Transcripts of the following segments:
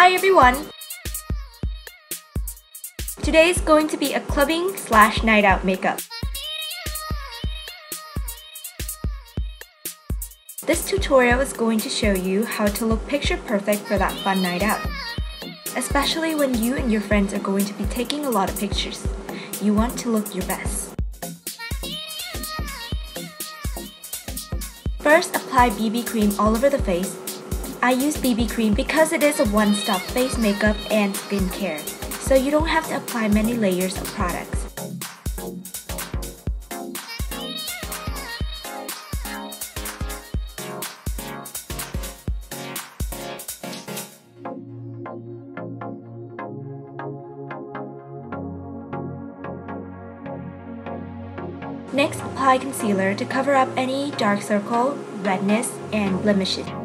Hi everyone! Today is going to be a clubbing slash night out makeup. This tutorial is going to show you how to look picture perfect for that fun night out. Especially when you and your friends are going to be taking a lot of pictures. You want to look your best. First, apply BB cream all over the face. I use BB cream because it is a one-stop face makeup and skincare, so you don't have to apply many layers of products. Next, apply concealer to cover up any dark circle, redness, and blemishes.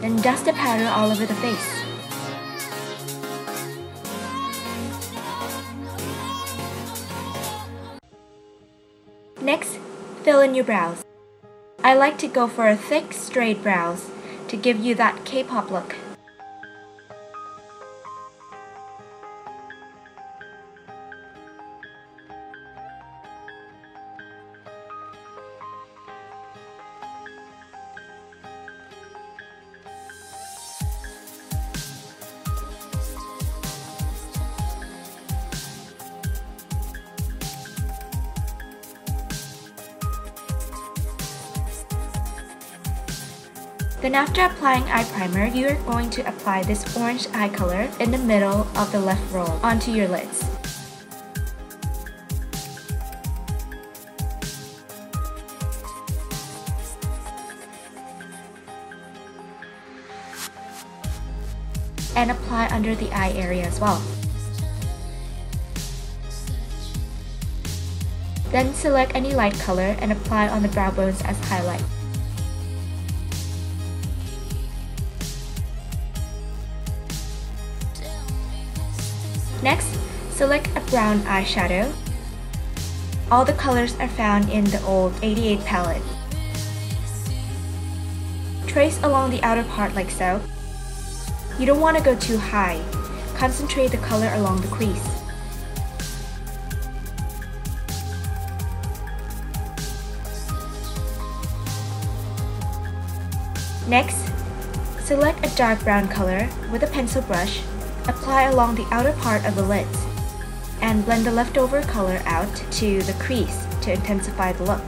Then dust the powder all over the face. Next, fill in your brows. I like to go for a thick, straight brows to give you that K-pop look. Then after applying eye primer, you are going to apply this orange eye color in the middle of the left roll onto your lids. And apply under the eye area as well. Then select any light color and apply on the brow bones as highlight. Next, select a brown eyeshadow. All the colors are found in the old 88 palette. Trace along the outer part like so. You don't want to go too high. Concentrate the color along the crease. Next, select a dark brown color with a pencil brush Apply along the outer part of the lids and blend the leftover color out to the crease to intensify the look.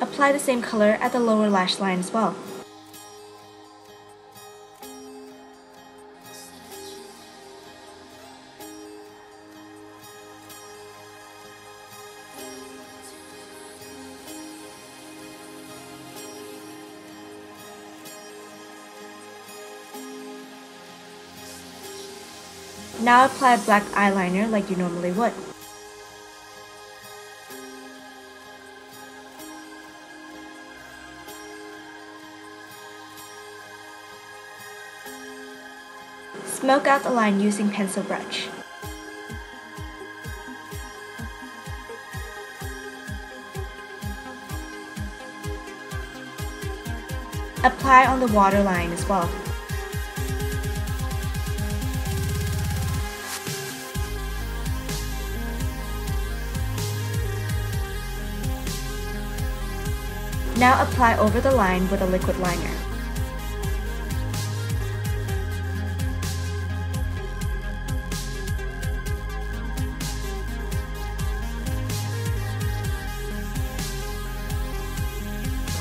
Apply the same color at the lower lash line as well. Now apply black eyeliner like you normally would. Smoke out the line using pencil brush. Apply on the waterline as well. Now apply over the line with a liquid liner.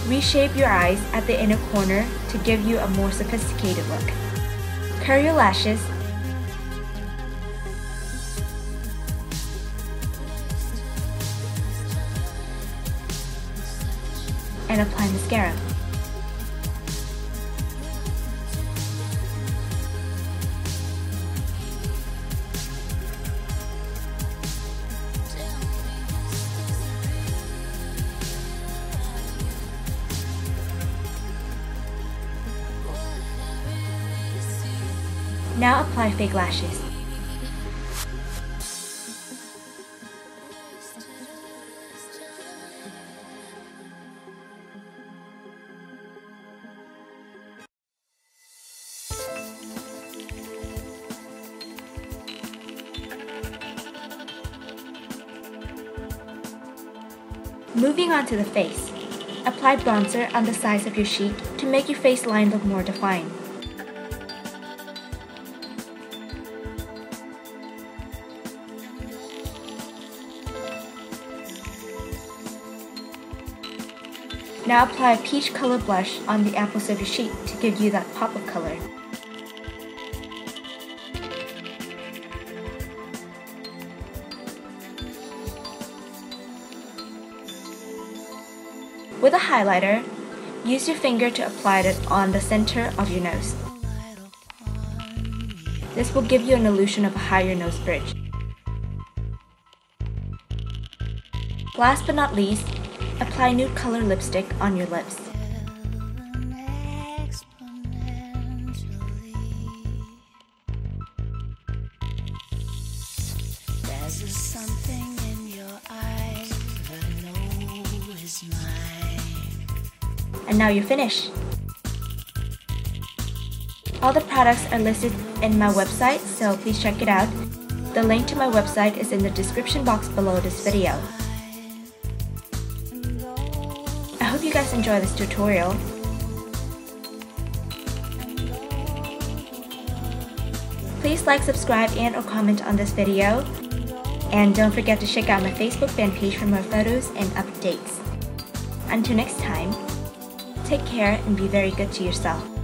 Reshape your eyes at the inner corner to give you a more sophisticated look. Curl your lashes and apply mascara. Now apply fake lashes. Moving on to the face. Apply bronzer on the sides of your cheek to make your face line look more defined. Now apply a peach color blush on the apples of your cheek to give you that pop of color. With a highlighter, use your finger to apply it on the center of your nose. This will give you an illusion of a higher nose bridge. Last but not least, apply nude color lipstick on your lips. There's something in your eyes is mine. And now you're finished. All the products are listed in my website, so please check it out. The link to my website is in the description box below this video. I hope you guys enjoy this tutorial. Please like, subscribe, and or comment on this video. And don't forget to check out my Facebook fan page for more photos and updates. Until next time, take care and be very good to yourself.